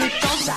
exitosa.